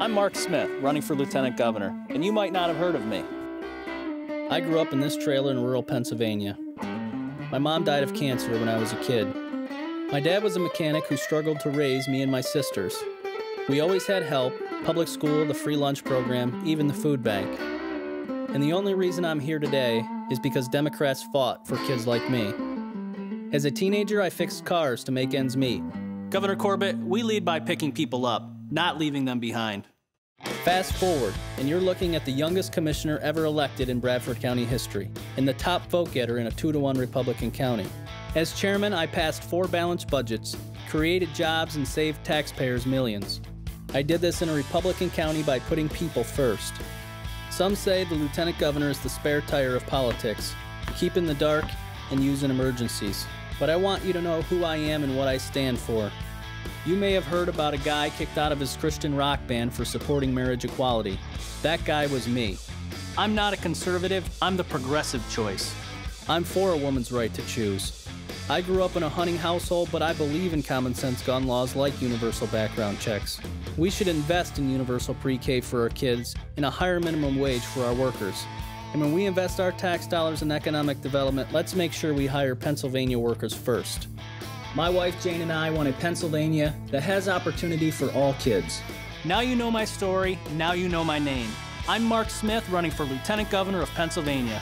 I'm Mark Smith, running for Lieutenant Governor, and you might not have heard of me. I grew up in this trailer in rural Pennsylvania. My mom died of cancer when I was a kid. My dad was a mechanic who struggled to raise me and my sisters. We always had help public school, the free lunch program, even the food bank. And the only reason I'm here today is because Democrats fought for kids like me. As a teenager, I fixed cars to make ends meet. Governor Corbett, we lead by picking people up, not leaving them behind. Fast forward, and you're looking at the youngest commissioner ever elected in Bradford County history, and the top vote getter in a 2 to 1 Republican county. As chairman, I passed four balanced budgets, created jobs, and saved taxpayers millions. I did this in a Republican county by putting people first. Some say the lieutenant governor is the spare tire of politics, keep in the dark and use in emergencies. But I want you to know who I am and what I stand for. You may have heard about a guy kicked out of his Christian rock band for supporting marriage equality. That guy was me. I'm not a conservative, I'm the progressive choice. I'm for a woman's right to choose. I grew up in a hunting household, but I believe in common sense gun laws like universal background checks. We should invest in universal pre K for our kids and a higher minimum wage for our workers. And when we invest our tax dollars in economic development, let's make sure we hire Pennsylvania workers first. My wife Jane and I want a Pennsylvania that has opportunity for all kids. Now you know my story, now you know my name. I'm Mark Smith running for Lieutenant Governor of Pennsylvania.